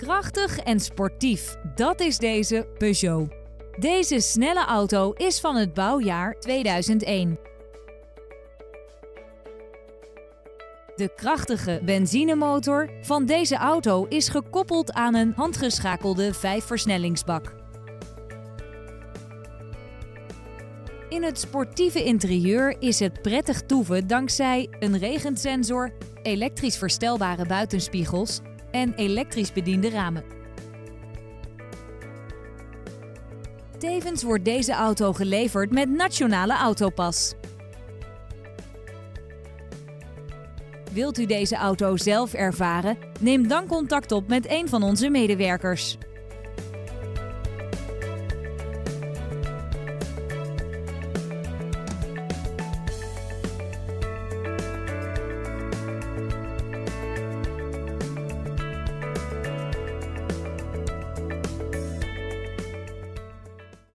Krachtig en sportief, dat is deze Peugeot. Deze snelle auto is van het bouwjaar 2001. De krachtige benzinemotor van deze auto is gekoppeld aan een handgeschakelde 5-versnellingsbak. In het sportieve interieur is het prettig toeven dankzij een regensensor, elektrisch verstelbare buitenspiegels en elektrisch bediende ramen. Tevens wordt deze auto geleverd met Nationale Autopas. Wilt u deze auto zelf ervaren? Neem dan contact op met een van onze medewerkers.